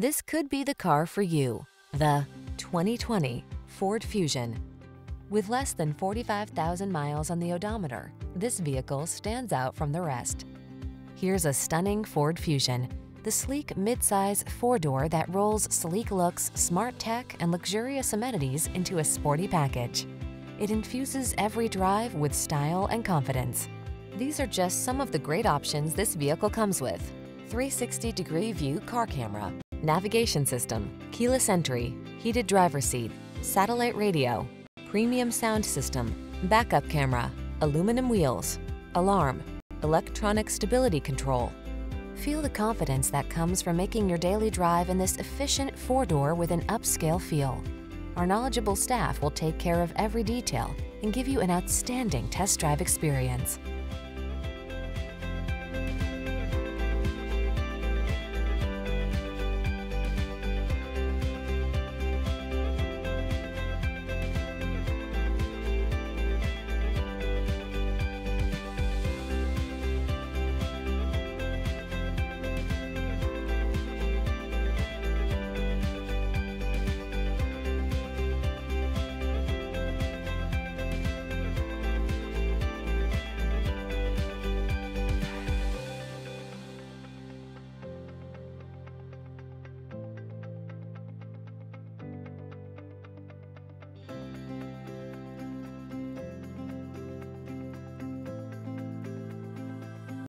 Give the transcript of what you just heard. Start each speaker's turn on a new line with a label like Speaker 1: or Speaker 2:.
Speaker 1: This could be the car for you. The 2020 Ford Fusion. With less than 45,000 miles on the odometer, this vehicle stands out from the rest. Here's a stunning Ford Fusion, the sleek midsize four-door that rolls sleek looks, smart tech, and luxurious amenities into a sporty package. It infuses every drive with style and confidence. These are just some of the great options this vehicle comes with. 360-degree view car camera, navigation system, keyless entry, heated driver seat, satellite radio, premium sound system, backup camera, aluminum wheels, alarm, electronic stability control. Feel the confidence that comes from making your daily drive in this efficient four-door with an upscale feel. Our knowledgeable staff will take care of every detail and give you an outstanding test drive experience.